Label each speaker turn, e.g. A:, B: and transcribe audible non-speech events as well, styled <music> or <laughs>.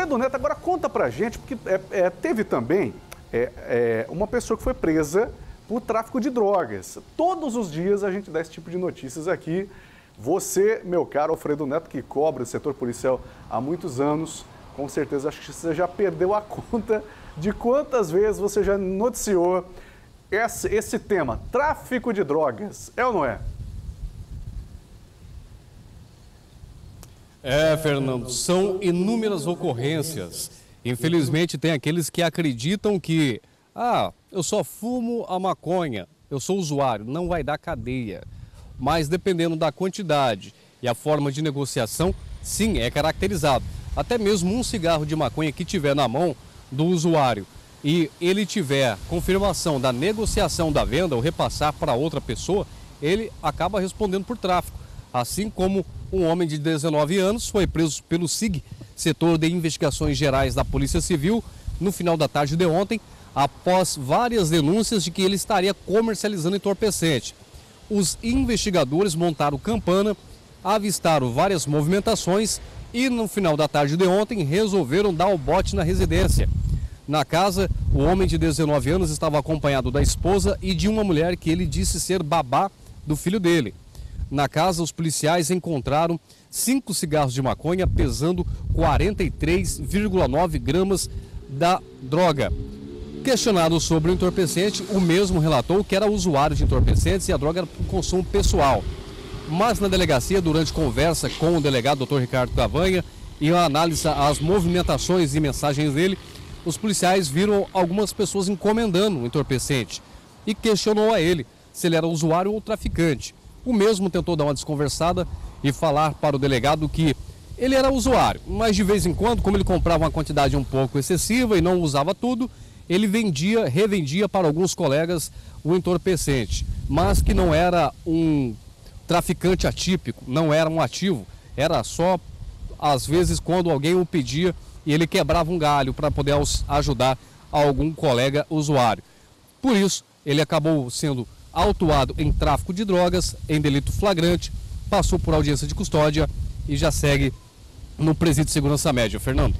A: Alfredo Neto, agora conta pra gente, porque é, é, teve também é, é, uma pessoa que foi presa por tráfico de drogas. Todos os dias a gente dá esse tipo de notícias aqui. Você, meu caro Alfredo Neto, que cobra o setor policial há muitos anos, com certeza acho que você já perdeu a <laughs> conta de quantas vezes você já noticiou esse, esse tema, tráfico de drogas. É ou não é?
B: É, Fernando, são inúmeras ocorrências. Infelizmente, tem aqueles que acreditam que, ah, eu só fumo a maconha, eu sou usuário, não vai dar cadeia. Mas dependendo da quantidade e a forma de negociação, sim, é caracterizado. Até mesmo um cigarro de maconha que tiver na mão do usuário e ele tiver confirmação da negociação da venda ou repassar para outra pessoa, ele acaba respondendo por tráfico. Assim como um homem de 19 anos foi preso pelo SIG, setor de investigações gerais da Polícia Civil, no final da tarde de ontem, após várias denúncias de que ele estaria comercializando entorpecente. Os investigadores montaram campana, avistaram várias movimentações e no final da tarde de ontem resolveram dar o bote na residência. Na casa, o homem de 19 anos estava acompanhado da esposa e de uma mulher que ele disse ser babá do filho dele. Na casa, os policiais encontraram cinco cigarros de maconha pesando 43,9 gramas da droga. Questionado sobre o entorpecente, o mesmo relatou que era usuário de entorpecentes e a droga era para consumo pessoal. Mas na delegacia, durante conversa com o delegado Dr. Ricardo Cavanha e a análise às movimentações e mensagens dele, os policiais viram algumas pessoas encomendando o entorpecente e questionou a ele se ele era usuário ou traficante. O mesmo tentou dar uma desconversada e falar para o delegado que ele era usuário, mas de vez em quando, como ele comprava uma quantidade um pouco excessiva e não usava tudo, ele vendia, revendia para alguns colegas o entorpecente, mas que não era um traficante atípico, não era um ativo, era só às vezes quando alguém o pedia e ele quebrava um galho para poder ajudar algum colega usuário. Por isso, ele acabou sendo autuado em tráfico de drogas, em delito flagrante, passou por audiência de custódia e já segue no presídio de segurança média. Fernando.